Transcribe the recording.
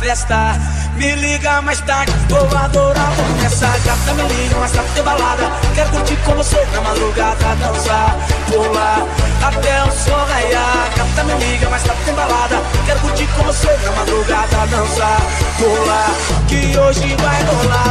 festa. Me liga mais tarde, vou adorar essa gata. Me liga mais tarde, tem balada. Quero curtir com você na madrugada, dançar, pular até o sol raiar. Gata, me liga mais tarde, tem balada. Quero curtir com você na madrugada, dançar, pular. Que hoje vai rolar